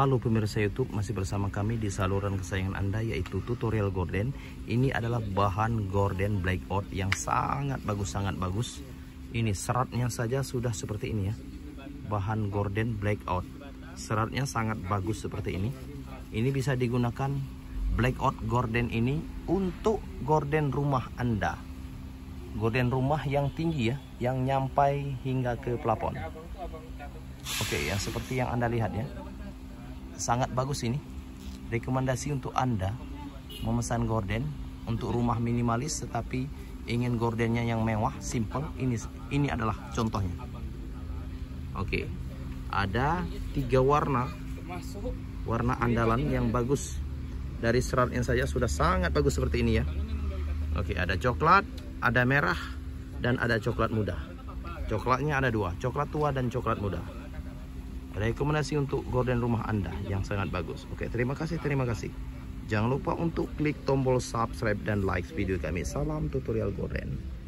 Halo pemirsa YouTube, masih bersama kami di saluran kesayangan Anda yaitu tutorial gorden. Ini adalah bahan gorden blackout yang sangat bagus, sangat bagus. Ini seratnya saja sudah seperti ini ya. Bahan gorden blackout. Seratnya sangat bagus seperti ini. Ini bisa digunakan blackout gorden ini untuk gorden rumah Anda. Gorden rumah yang tinggi ya, yang nyampai hingga ke plafon. Oke, yang seperti yang Anda lihat ya sangat bagus ini. Rekomendasi untuk anda memesan gorden untuk rumah minimalis tetapi ingin gordennya yang mewah simple ini ini adalah contohnya. Oke ada tiga warna. Warna andalan yang bagus. Dari seratnya saja sudah sangat bagus seperti ini ya. Oke ada coklat ada merah dan ada coklat muda. Coklatnya ada dua coklat tua dan coklat muda rekomendasi untuk gorden rumah Anda yang sangat bagus. Oke, terima kasih, terima kasih. Jangan lupa untuk klik tombol subscribe dan like video kami. Salam tutorial gorden.